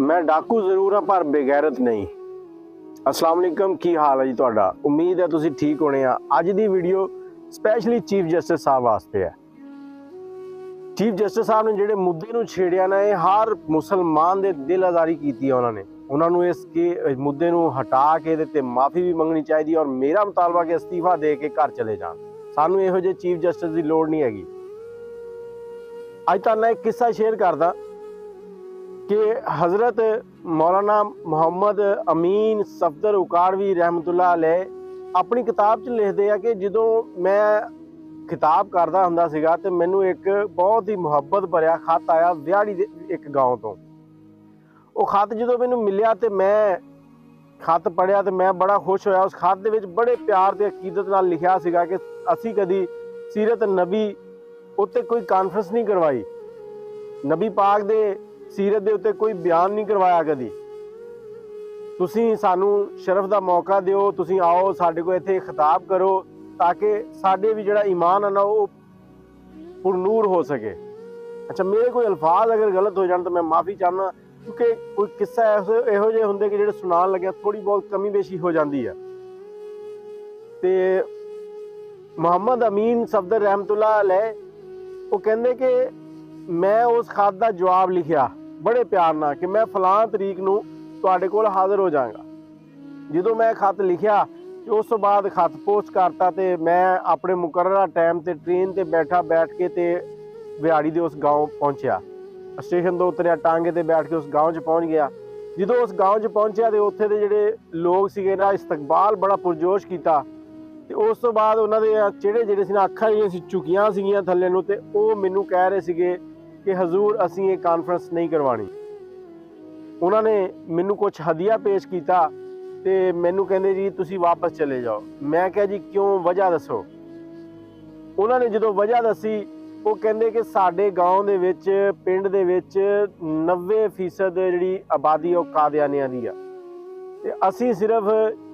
ਮੈਂ ਡਾਕੂ ਜ਼ਰੂਰ ਹਾਂ ਪਰ ਬੇਗੈਰਤ ਨਹੀਂ ਅਸਲਾਮ ਅਲੈਕਮ ਕੀ ਹਾਲ ਹੈ ਜੀ ਤੁਹਾਡਾ ਉਮੀਦ ਹੈ ਤੁਸੀਂ ਠੀਕ ਹੋਣੇ ਆ ਅੱਜ ਦੀ ਵੀਡੀਓ ਸਪੈਸ਼ਲੀ ਚੀਫ ਜਸਟਿਸ ਸਾਹਿਬ ਵਾਸਤੇ ਹੈ ਚੀਫ ਜਸਟਿਸ ਸਾਹਿਬ ਨੇ ਜਿਹੜੇ ਮੁੱਦੇ ਨੂੰ ਛੇੜਿਆ ਨਾ ਇਹ ਹਰ ਮੁਸਲਮਾਨ ਦੇ ਦਿਲ ਆਜ਼ਾਰੀ ਕੀਤੀ ਹੈ ਉਹਨਾਂ ਨੇ ਉਹਨਾਂ ਨੂੰ ਇਸ ਕੇ ਇਸ ਮੁੱਦੇ ਨੂੰ ਹਟਾ ਕੇ ਇਹਦੇ ਤੇ ਮਾਫੀ ਵੀ ਮੰਗਣੀ ਚਾਹੀਦੀ ਹੈ ਔਰ ਮੇਰਾ ਮੁਤਾਲਬਾ ਕਿ ਅਸਤੀਫਾ ਦੇ ਕੇ ਘਰ ਚਲੇ ਜਾਣ ਸਾਨੂੰ ਇਹੋ ਜਿਹੇ ਚੀਫ ਜਸਟਿਸ ਦੀ ਲੋੜ ਨਹੀਂ ਹੈਗੀ ਅੱਜ ਤੁਹਾਨੂੰ ਮੈਂ ਇੱਕ ਕਿੱਸਾ ਸ਼ੇਅਰ ਕਰਦਾ कि हज़रत मौलाना मोहम्मद अमीन सफदर उकारवी रहमतुल्लाह अलैह ਆਪਣੀ ਕਿਤਾਬ 'ਚ ਲਿਖਦੇ ਆ ਕਿ ਜਦੋਂ ਮੈਂ ਕਿਤਾਬ ਕਰਦਾ ਹੁੰਦਾ ਸੀਗਾ ਤੇ ਮੈਨੂੰ ਇੱਕ ਬਹੁਤ ਹੀ ਮੁਹੱਬਤ ਭਰਿਆ ਖਤ ਆਇਆ ਵਿਆੜੀ ਦੇ ਇੱਕ گاؤں ਤੋਂ ਉਹ ਖਤ ਜਦੋਂ ਮੈਨੂੰ ਮਿਲਿਆ ਤੇ ਮੈਂ ਖਤ ਪੜਿਆ ਤੇ ਮੈਂ ਬੜਾ ਖੁਸ਼ ਹੋਇਆ ਉਸ ਖਤ ਦੇ ਵਿੱਚ ਬੜੇ ਪਿਆਰ ਤੇ ਅਕੀਦਤ ਨਾਲ ਲਿਖਿਆ ਸੀਗਾ ਕਿ ਅਸੀਂ ਕਦੀ ਸੀਰਤ ਨਬੀ ਉੱਤੇ ਕੋਈ ਕਾਨਫਰੰਸ ਨਹੀਂ ਕਰਵਾਈ ਨਬੀ ਪਾਕ ਦੇ ਸੀਰਤ ਦੇ ਉੱਤੇ ਕੋਈ ਬਿਆਨ ਨਹੀਂ ਕਰਵਾਇਆ ਕਦੀ ਤੁਸੀਂ ਸਾਨੂੰ ਸ਼ਰਫ ਦਾ ਮੌਕਾ ਦਿਓ ਤੁਸੀਂ ਆਓ ਸਾਡੇ ਕੋਲ ਇੱਥੇ ਖਿਤਾਬ ਕਰੋ ਤਾਂ ਕਿ ਸਾਡੇ ਵੀ ਜਿਹੜਾ ਈਮਾਨ ਹੈ ਨਾ ਉਹ ਪੁਰਨੂਰ ਹੋ ਸਕੇ ਅੱਛਾ ਮੇਰੇ ਕੋਈ ਅਲਫਾਜ਼ ਅਗਰ ਗਲਤ ਹੋ ਜਾਣ ਤਾਂ ਮੈਂ ਮਾਫੀ ਚਾਹਨਾ ਕਿਉਂਕਿ ਕੋਈ ਕਿੱਸਾ ਇਹੋ ਜਿਹੇ ਹੁੰਦੇ ਕਿ ਜਿਹੜੇ ਸੁਣਾਉਣ ਲੱਗਿਆ ਥੋੜੀ ਬਹੁਤ ਕਮੀ ਬੇਸ਼ੀ ਹੋ ਜਾਂਦੀ ਹੈ ਤੇ ਮੁਹੰਮਦ ਅਮੀਨ ਸਫਦਰ ਰਹਿਮਤੁਲਾ ਅਲੈ ਉਹ ਕਹਿੰਦੇ ਕਿ ਮੈਂ ਉਸ ਖਾਤ ਦਾ ਜਵਾਬ ਲਿਖਿਆ ਬੜੇ ਪਿਆਰ ਨਾਲ ਕਿ ਮੈਂ ਫਲਾਂ ਤਰੀਕ ਨੂੰ ਤੁਹਾਡੇ ਕੋਲ ਹਾਜ਼ਰ ਹੋ ਜਾਵਾਂਗਾ ਜਦੋਂ ਮੈਂ ਖਤ ਲਿਖਿਆ ਤੇ ਉਸ ਤੋਂ ਬਾਅਦ ਖਤ ਪੋਸਟ ਕਰਤਾ ਤੇ ਮੈਂ ਆਪਣੇ ਮੁਕਰਰਾ ਟਾਈਮ ਤੇ ਟ੍ਰੇਨ ਤੇ ਬੈਠਾ ਬੈਠ ਕੇ ਤੇ ਵਿਹਾੜੀ ਦੇ ਉਸ گاؤں ਪਹੁੰਚਿਆ ਸਟੇਸ਼ਨ ਤੋਂ ਉਤਰਿਆ ਟਾਂਗੇ ਤੇ ਬੈਠ ਕੇ ਉਸ گاؤں 'ਚ ਪਹੁੰਚ ਗਿਆ ਜਦੋਂ ਉਸ گاؤں 'ਚ ਪਹੁੰਚਿਆ ਤੇ ਉੱਥੇ ਦੇ ਜਿਹੜੇ ਲੋਕ ਸੀਗੇ ਨਾ ਇਸਤਕਬਾਲ ਬੜਾ ਪੁਰਜੋਸ਼ ਕੀਤਾ ਤੇ ਉਸ ਤੋਂ ਬਾਅਦ ਉਹਨਾਂ ਦੇ ਚਿਹਰੇ ਜਿਹੜੇ ਸੀ ਨਾ ਅੱਖਾਂ ਜਿਹੜੀਆਂ ਸੀ ਝੁਕੀਆਂ ਸੀਗੀਆਂ ਥੱਲੇ ਨੂੰ ਤੇ ਉਹ ਮੈਨੂੰ ਕਹਿ ਰਹੇ ਸੀਗੇ ਕਿ ਹਜ਼ੂਰ ਅਸੀਂ ਇਹ ਕਾਨਫਰੰਸ ਨਹੀਂ ਕਰਵਾਣੀ ਉਹਨਾਂ ਨੇ ਮੈਨੂੰ ਕੁਝ ਹਦੀਆ ਪੇਸ਼ ਕੀਤਾ ਤੇ ਮੈਨੂੰ ਕਹਿੰਦੇ ਜੀ ਤੁਸੀਂ ਵਾਪਸ ਚਲੇ ਜਾਓ ਮੈਂ ਕਿਹਾ ਜੀ ਕਿਉਂ ਵਜ੍ਹਾ ਦੱਸੋ ਉਹਨਾਂ ਨੇ ਜਦੋਂ ਵਜ੍ਹਾ ਦੱਸੀ ਉਹ ਕਹਿੰਦੇ ਕਿ ਸਾਡੇ گاਉਂ ਦੇ ਵਿੱਚ ਪਿੰਡ ਦੇ ਵਿੱਚ 90% ਜਿਹੜੀ ਆਬਾਦੀ ਉਹ ਕਾਦੀਆਨੀਆਂ ਦੀ ਆ ਤੇ ਅਸੀਂ ਸਿਰਫ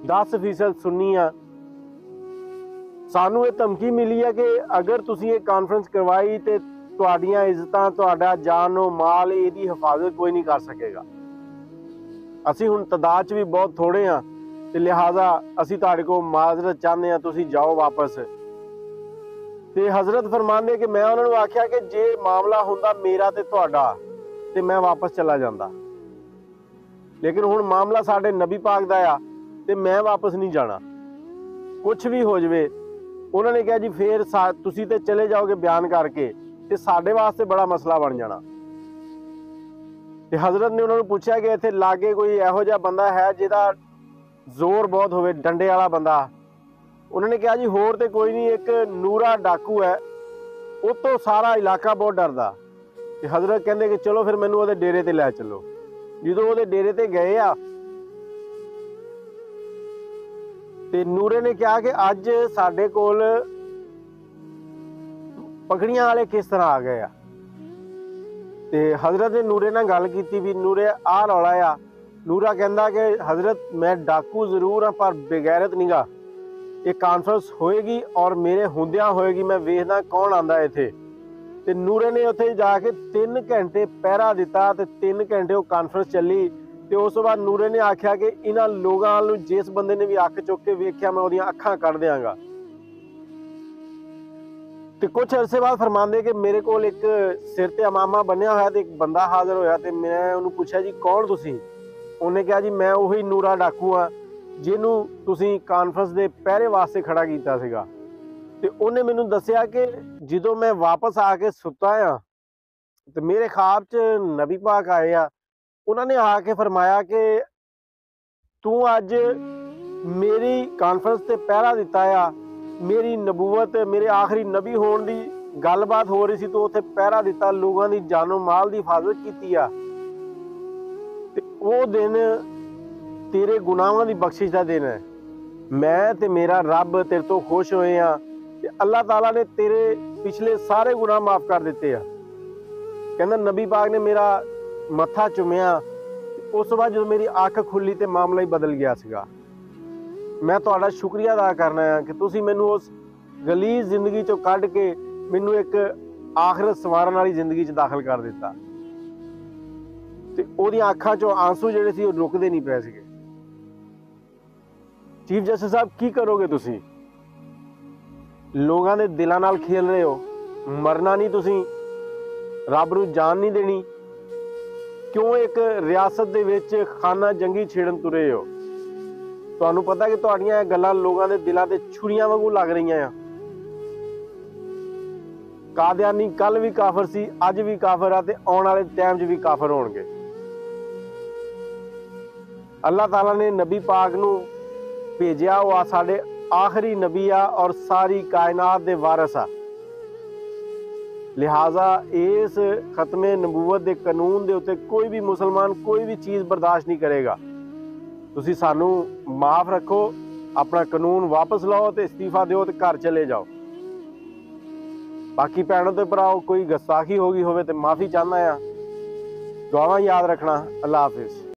10% ਸੁੰਨੀ ਆ ਸਾਨੂੰ ਇਹ ਧਮਕੀ ਮਿਲੀ ਹੈ ਕਿ ਅਗਰ ਤੁਸੀਂ ਇਹ ਕਾਨਫਰੰਸ ਕਰਵਾਈ ਤੇ ਤੁਹਾਡੀਆਂ ਇੱਜ਼ਤਾਂ, ਤੁਹਾਡਾ ਜਾਨੋ ਮਾਲ ਇਹਦੀ ਹਿਫਾਜ਼ਤ ਕੋਈ ਨਹੀਂ ਕਰ ਸਕੇਗਾ। ਅਸੀਂ ਹੁਣ ਤਦਾਦ 'ਚ ਵੀ ਬਹੁਤ ਥੋੜੇ ਆ ਤੇ ਲਿਹਾਜ਼ਾ ਅਸੀਂ ਤੁਹਾਡੇ ਕੋਲ ਮਾਜ਼ਰਤ ਚਾਹੁੰਦੇ ਆ ਤੁਸੀਂ ਜਾਓ ਵਾਪਸ। ਤੇ ਹਜ਼ਰਤ ਫਰਮਾਉਂਦੇ ਕਿ ਮੈਂ ਉਹਨਾਂ ਨੂੰ ਆਖਿਆ ਕਿ ਜੇ ਮਾਮਲਾ ਹੁੰਦਾ ਮੇਰਾ ਤੇ ਤੁਹਾਡਾ, ਤੇ ਮੈਂ ਵਾਪਸ ਚਲਾ ਜਾਂਦਾ। ਲੇਕਿਨ ਹੁਣ ਮਾਮਲਾ ਸਾਡੇ ਨਬੀ ਪਾਕ ਦਾ ਆ ਤੇ ਮੈਂ ਵਾਪਸ ਨਹੀਂ ਜਾਣਾ। ਕੁਝ ਵੀ ਹੋ ਜਵੇ, ਉਹਨਾਂ ਨੇ ਕਿਹਾ ਜੀ, ਫੇਰ ਸਾ- ਤੁਸੀਂ ਤੇ ਚਲੇ ਜਾਓਗੇ ਬਿਆਨ ਕਰਕੇ। ਤੇ ਸਾਡੇ ਵਾਸਤੇ ਬੜਾ ਮਸਲਾ ਬਣ ਜਾਣਾ। ਤੇ ਹਜ਼ਰਤ ਨੇ ਉਹਨਾਂ ਨੂੰ ਪੁੱਛਿਆ ਕਿ ਇੱਥੇ ਲਾਗੇ ਕੋਈ ਇਹੋ ਜਿਹਾ ਬੰਦਾ ਹੈ ਜਿਹਦਾ ਜ਼ੋਰ ਬਹੁਤ ਹੋਵੇ, ਡੰਡੇ ਵਾਲਾ ਬੰਦਾ। ਉਹਨਾਂ ਨੇ ਕਿਹਾ ਜੀ, ਹੋਰ ਤੇ ਕੋਈ ਨਹੀਂ, ਇੱਕ ਨੂਰਾ ਡਾਕੂ ਹੈ। ਉਹ ਤੋਂ ਸਾਰਾ ਇਲਾਕਾ ਬਹੁਤ ਡਰਦਾ। ਤੇ ਹਜ਼ਰਤ ਕਹਿੰਦੇ ਕਿ ਚਲੋ ਫਿਰ ਮੈਨੂੰ ਉਹਦੇ ਡੇਰੇ ਤੇ ਲੈ ਚੱਲੋ। ਜਦੋਂ ਉਹਦੇ ਡੇਰੇ ਤੇ ਗਏ ਆ, ਤੇ ਨੂਰੇ ਨੇ ਕਿਹਾ ਕਿ ਅੱਜ ਸਾਡੇ ਕੋਲ ਪਗੜੀਆਂ ਵਾਲੇ ਕਿਸ ਤਰ੍ਹਾਂ ਆ ਗਏ ਆ? ਤੇ ਹਜ਼ਰਤ ਨੇ ਨੂਰੇ ਨਾਲ ਗੱਲ ਕੀਤੀ ਵੀ ਨੂਰੇ, ਆਹ ਰੌਲਾ ਆ। ਨੂਰਾ ਕਹਿੰਦਾ ਕਿ ਹਜ਼ਰਤ, ਮੈਂ ਡਾਕੂ ਜ਼ਰੂਰ ਹਾਂ ਪਰ ਬੇਗੈਰਤ ਨਹੀਂਗਾ ਇਹ ਕਾਨਫਰੰਸ ਹੋਏਗੀ ਔਰ ਮੇਰੇ ਹੁੰਦਿਆਂ ਹੋਏਗੀ, ਮੈਂ ਵੇਖਦਾ ਕੌਣ ਆਂਦਾ ਇੱਥੇ। ਤੇ ਨੂਰੇ ਨੇ ਉੱਥੇ ਜਾ ਕੇ 3 ਘੰਟੇ ਪਹਿਰਾ ਦਿੱਤਾ ਤੇ 3 ਘੰਟੇ ਉਹ ਕਾਨਫਰੰਸ ਚੱਲੀ। ਤੇ ਉਸ ਤੋਂ ਬਾਅਦ ਨੂਰੇ ਨੇ ਆਖਿਆ ਕਿ ਇਹਨਾਂ ਲੋਕਾਂ ਨੂੰ ਜਿਸ ਬੰਦੇ ਨੇ ਵੀ ਅੱਖ ਚੁੱਕ ਕੇ ਵੇਖਿਆ, ਮੈਂ ਉਹਦੀਆਂ ਅੱਖਾਂ ਕੱਢ ਦਿਆਂਗਾ। ਤੇ ਕੁਝ ਅਰਸੇ ਬਾਅਦ ਫਰਮਾਉਂਦੇ ਕਿ ਮੇਰੇ ਕੋਲ ਇੱਕ ਸਿਰ ਤੇ ਅਮਾਮਾ ਬੰਨਿਆ ਹੋਇਆ ਤੇ ਇੱਕ ਬੰਦਾ ਹਾਜ਼ਰ ਹੋਇਆ ਤੇ ਮੈਂ ਉਹਨੂੰ ਪੁੱਛਿਆ ਜੀ ਕੌਣ ਤੁਸੀਂ? ਉਹਨੇ ਕਿਹਾ ਜੀ ਮੈਂ ਉਹੀ ਨੂਰਾ ਡਾਕੂ ਆ, ਜਿਹਨੂੰ ਤੁਸੀਂ ਕਾਨਫਰੰਸ ਦੇ ਪਹਿਰੇ ਵਾਸਤੇ ਖੜਾ ਕੀਤਾ ਸੀਗਾ। ਤੇ ਉਹਨੇ ਮੈਨੂੰ ਦੱਸਿਆ ਕਿ ਜਦੋਂ ਮੈਂ ਵਾਪਸ ਆ ਕੇ ਸੁੱਤਾ ਆ ਤੇ ਮੇਰੇ ਖਾਬ 'ਚ ਨਬੀ ਪਾਕ ਆਏ ਆ, ਉਹਨਾਂ ਨੇ ਆ ਕੇ ਫਰਮਾਇਆ ਕਿ ਤੂੰ ਅੱਜ ਮੇਰੀ ਕਾਨਫਰੰਸ ਤੇ ਪਹਿਰਾ ਦਿੱਤਾ ਆ ਮੇਰੀ ਨਬੂਵਤ ਮੇਰੇ ਆਖਰੀ ਨਬੀ ਹੋਣ ਦੀ ਗੱਲਬਾਤ ਹੋ ਰਹੀ ਸੀ ਤੂੰ ਉੱਥੇ ਪਹਿਰਾ ਦਿੱਤਾ ਲੋਕਾਂ ਦੀ ਜਾਨੋ ਮਾਲ ਦੀ ਹਿਫਾਜ਼ਤ ਕੀਤੀ ਆ ਤੇ ਉਹ ਦਿਨ ਤੇਰੇ ਗੁਨਾਹਾਂ ਦੀ ਬਖਸ਼ਿਸ਼ ਦਾ ਦਿਨ ਹੈ ਮੈਂ ਤੇ ਮੇਰਾ ਰੱਬ ਤੇਰੇ ਤੋਂ ਖੁਸ਼ ਹੋਏ ਆ ਤੇ ਅੱਲਾਹ ਤਾਲਾ ਨੇ ਤੇਰੇ ਪਿਛਲੇ ਸਾਰੇ ਗੁਨਾਹ ਮਾਫ ਕਰ ਦਿੱਤੇ ਆ ਕਹਿੰਦਾ ਨਬੀ ਪਾਕ ਨੇ ਮੇਰਾ ਮੱਥਾ ਚੁੰਮਿਆ ਉਸ ਤੋਂ ਬਾਅਦ ਜਦੋਂ ਮੇਰੀ ਅੱਖ ਖੁੱਲੀ ਤੇ ਮਾਮਲਾ ਹੀ ਬਦਲ ਗਿਆ ਸੀਗਾ ਮੈਂ ਤੁਹਾਡਾ ਸ਼ੁਕਰੀਆ ਅਦਾ ਕਰਨਾ ਹੈ ਕਿ ਤੁਸੀਂ ਮੈਨੂੰ ਉਸ ਗਲੀਜ਼ ਜ਼ਿੰਦਗੀ ਚੋਂ ਕੱਢ ਕੇ ਮੈਨੂੰ ਇੱਕ ਆਖਰਤ ਸਵਾਰਨ ਵਾਲੀ ਜ਼ਿੰਦਗੀ 'ਚ ਦਾਖਲ ਕਰ ਦਿੱਤਾ। ਤੇ ਉਹਦੀਆਂ ਅੱਖਾਂ 'ਚੋਂ ਆਂਸੂ ਜਿਹੜੇ ਸੀ ਉਹ ਰੁਕਦੇ ਨਹੀਂ ਪਏ ਸੀਗੇ। ਚੀਫ ਜਸਟਿਸ ਸਾਹਿਬ, ਕੀ ਕਰੋਗੇ ਤੁਸੀਂ? ਲੋਕਾਂ ਦੇ ਦਿਲਾਂ ਨਾਲ ਖੇਲ ਰਹੇ ਹੋ। ਮਰਨਾ ਨਹੀਂ ਤੁਸੀਂ। ਰੱਬ ਨੂੰ ਜਾਨ ਨਹੀਂ ਦੇਣੀ। ਕਿਉਂ ਇੱਕ ਰਿਆਸਤ ਦੇ ਵਿੱਚ ਖਾਨਾ ਜੰਗੀ ਛੇੜਨ ਤੁਰੇ ਹੋ? ਤੁਹਾਨੂੰ ਪਤਾ ਕਿ ਤੁਹਾਡੀਆਂ ਇਹ ਗੱਲਾਂ ਲੋਕਾਂ ਦੇ ਦਿਲਾਂ ਤੇ ਛੁਰੀਆਂ ਵਾਂਗੂ ਲੱਗ ਰਹੀਆਂ ਆ ਕਾਦੀਆਨੀ ਕੱਲ ਵੀ ਕਾਫਰ ਸੀ ਅੱਜ ਵੀ ਕਾਫਰ ਆ ਤੇ ਆਉਣ ਵਾਲੇ ਟਾਈਮ 'ਚ ਵੀ ਕਾਫਰ ਹੋਣਗੇ ਅੱਲਾਹ ਤਾਲਾ ਨੇ ਨਬੀ ਪਾਕ ਨੂੰ ਭੇਜਿਆ ਉਹ ਆ ਸਾਡੇ ਆਖਰੀ ਨਬੀ ਆ ਔਰ ਸਾਰੀ ਕਾਇਨਾਤ ਦੇ ਵਾਰਿਸ ਆ ਲਿਹਾਜ਼ਾ ਇਸ ਖਤਮੇ ਨਬੂਵਤ ਦੇ ਕਾਨੂੰਨ ਦੇ ਉੱਤੇ ਕੋਈ ਵੀ ਮੁਸਲਮਾਨ ਕੋਈ ਵੀ ਚੀਜ਼ ਬਰਦਾਸ਼ਤ ਨਹੀਂ ਕਰੇਗਾ ਤੁਸੀਂ ਸਾਨੂੰ ਮਾਫ ਰੱਖੋ, ਆਪਣਾ ਕਾਨੂੰਨ ਵਾਪਸ ਲਓ ਤੇ ਅਸਤੀਫਾ ਦਿਓ ਤੇ ਘਰ ਚਲੇ ਜਾਓ। ਬਾਕੀ ਭੈਣੋ ਤੇ ਭਰਾਓ, ਕੋਈ ਗਸਤਾਖੀ ਹੋ ਗਈ ਹੋਵੇ ਤੇ ਮਾਫੀ ਚਾਹੁੰਦਾ ਆ ਦੁਆਵਾਂ ਯਾਦ ਰੱਖਣਾ। ਅੱਲਾ ਹਾਫਿਜ਼।